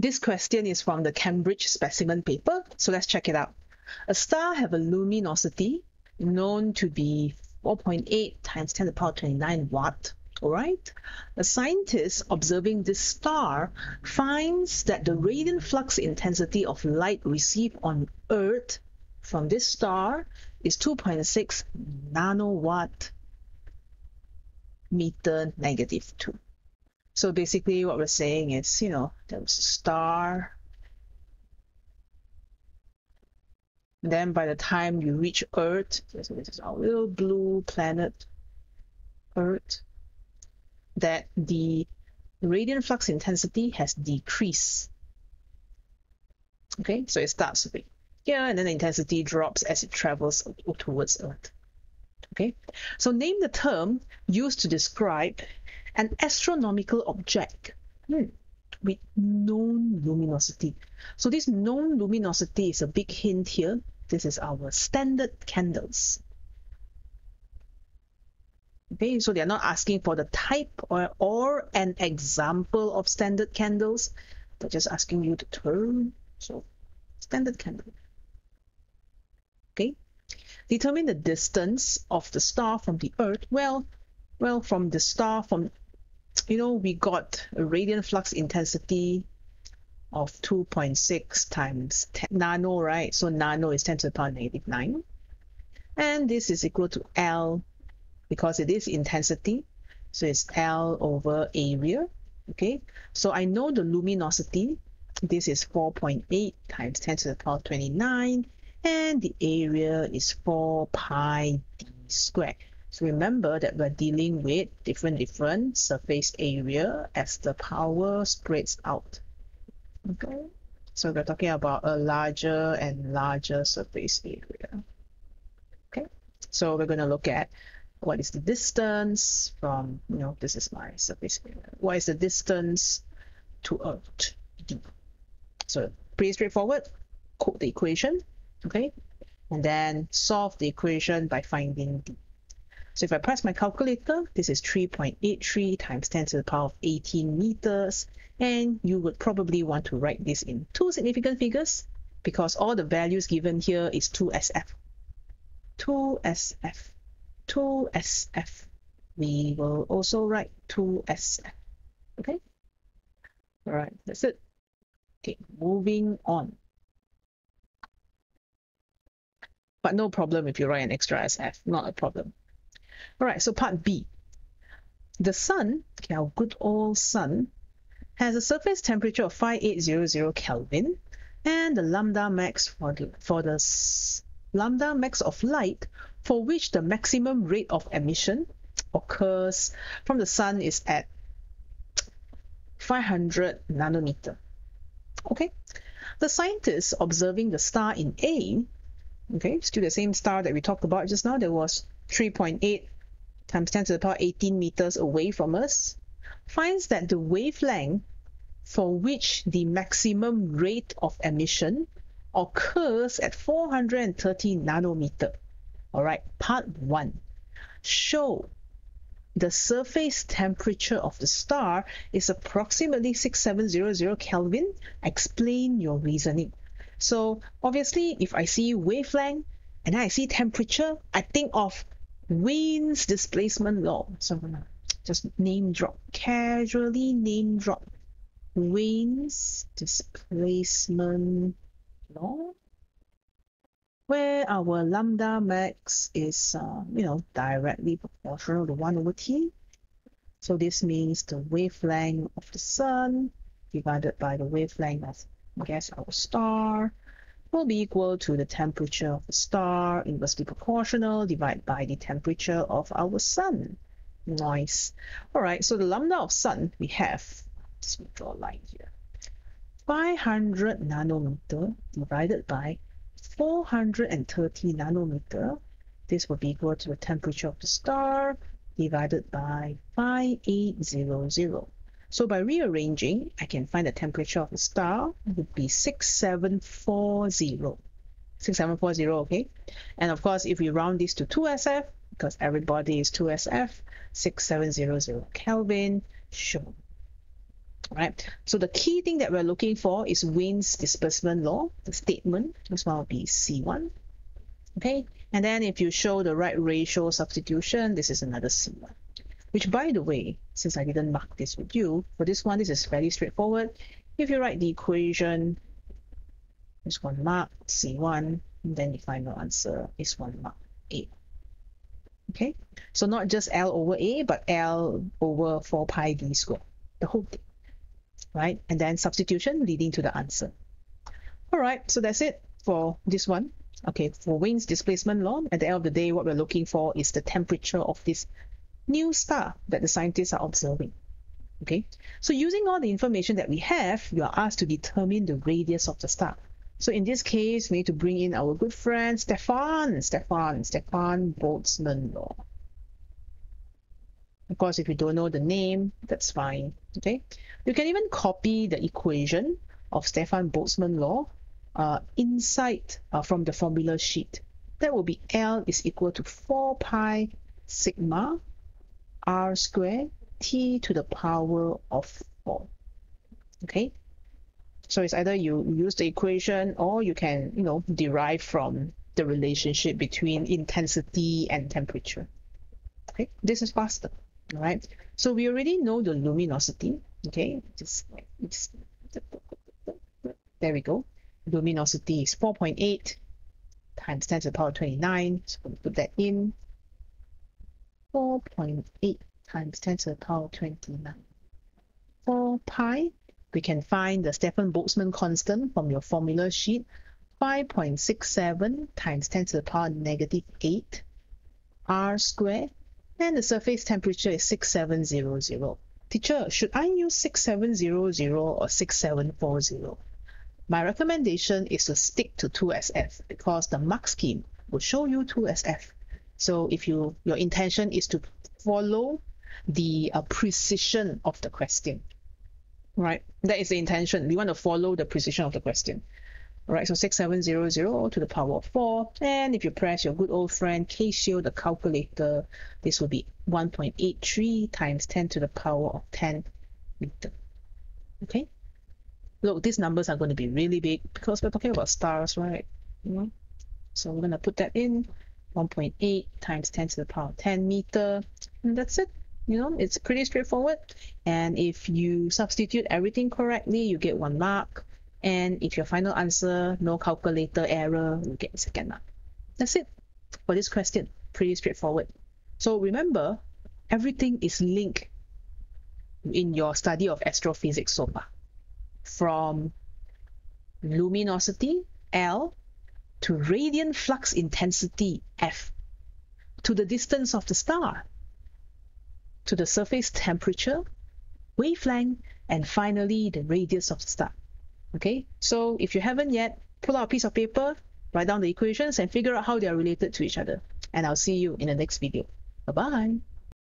This question is from the Cambridge specimen paper, so let's check it out. A star have a luminosity known to be 4.8 times 10 to the power 29 watt. All right. A scientist observing this star finds that the radiant flux intensity of light received on Earth from this star is 2.6 nanowatt meter negative 2. So basically what we're saying is, you know, there was a star. then by the time you reach Earth, this is our little blue planet, Earth, that the radiant flux intensity has decreased. Okay, so it starts with here and then the intensity drops as it travels towards Earth. Okay, so name the term used to describe an astronomical object hmm, with known luminosity. So this known luminosity is a big hint here. This is our standard candles. Okay, so they're not asking for the type or, or an example of standard candles. They're just asking you to term. So standard candle. Okay. Determine the distance of the star from the Earth. Well, well, from the star, from you know, we got a radiant flux intensity of 2.6 times 10 nano, right? So nano is 10 to the power negative 9. And this is equal to L because it is intensity. So it's L over area. Okay, so I know the luminosity. This is 4.8 times 10 to the power 29. And the area is 4 pi d squared. Remember that we're dealing with different different surface area as the power spreads out. Okay, so we're talking about a larger and larger surface area. Okay, so we're going to look at what is the distance from, you know, this is my surface area. What is the distance to Earth? So pretty straightforward. Quote the equation, okay, and then solve the equation by finding D. So if I press my calculator, this is 3.83 times 10 to the power of 18 meters. And you would probably want to write this in two significant figures because all the values given here is 2SF. 2SF. 2SF. We will also write 2SF. Okay? All right, that's it. Okay, moving on. But no problem if you write an extra SF, not a problem. All right, so part B. The sun, okay, our good old sun, has a surface temperature of 5800 Kelvin and the lambda max for the, for the lambda max of light for which the maximum rate of emission occurs from the sun is at 500 nanometer. Okay, the scientists observing the star in A, okay, still the same star that we talked about just now, there was 3.8 times 10 to the power 18 meters away from us finds that the wavelength for which the maximum rate of emission occurs at 430 nanometer. All right, part one. Show the surface temperature of the star is approximately 6700 Kelvin. Explain your reasoning. So obviously, if I see wavelength and I see temperature, I think of Wien's displacement law. So just name drop, casually name drop Wien's displacement law, where our lambda max is, uh, you know, directly proportional to 1 over t. So this means the wavelength of the sun divided by the wavelength of, I guess, our star will be equal to the temperature of the star inversely proportional divided by the temperature of our sun. Nice. All right, so the lambda of sun we have, just draw a line here, 500 nanometer divided by 430 nanometer. This will be equal to the temperature of the star divided by 5800. So by rearranging, I can find the temperature of the star would be 6740. 6740, okay? And of course, if we round this to 2SF, because everybody is 2SF, 6700 Kelvin, sure. right? So the key thing that we're looking for is Wien's displacement law, the statement. This one will be C1. Okay, and then if you show the right ratio substitution, this is another C1. Which, by the way, since I didn't mark this with you, for this one, this is fairly straightforward. If you write the equation, this one mark C1, then the final answer is 1 mark A. Okay, so not just L over A, but L over 4 pi d squared, the whole thing, right? And then substitution leading to the answer. All right, so that's it for this one. Okay, for Wien's displacement law, at the end of the day, what we're looking for is the temperature of this new star that the scientists are observing. Okay, so using all the information that we have, you are asked to determine the radius of the star. So in this case, we need to bring in our good friend Stefan, Stefan, Stefan Boltzmann law. Of course, if you don't know the name, that's fine. Okay, you can even copy the equation of Stefan Boltzmann law uh, inside uh, from the formula sheet. That will be L is equal to 4 pi sigma r squared t to the power of 4. Okay, so it's either you use the equation or you can, you know, derive from the relationship between intensity and temperature. Okay, this is faster. All right. So we already know the luminosity. Okay, just, just there we go. Luminosity is 4.8 times 10 to the power 29. So put that in. 4.8 times 10 to the power 29. For pi we can find the Stefan Boltzmann constant from your formula sheet. 5.67 times 10 to the power negative 8 r squared. And the surface temperature is 6700. Teacher, should I use 6700 or 6740? My recommendation is to stick to 2SF because the mark scheme will show you 2SF. So if you your intention is to follow the uh, precision of the question, right? That is the intention. We want to follow the precision of the question. right? so 6700 to the power of 4. And if you press your good old friend Casio, the calculator, this will be 1.83 times 10 to the power of 10 meter. Okay? Look, these numbers are going to be really big because we're talking about stars, right? You know? So we're going to put that in. 1.8 times 10 to the power of 10 meter. And that's it. You know it's pretty straightforward. And if you substitute everything correctly you get one mark. And if your final answer no calculator error you get second mark. That's it for this question. Pretty straightforward. So remember everything is linked in your study of astrophysics so far. From luminosity L to radiant flux intensity F to the distance of the star to the surface temperature, wavelength, and finally the radius of the star. Okay, so if you haven't yet, pull out a piece of paper, write down the equations, and figure out how they are related to each other. And I'll see you in the next video. Bye-bye.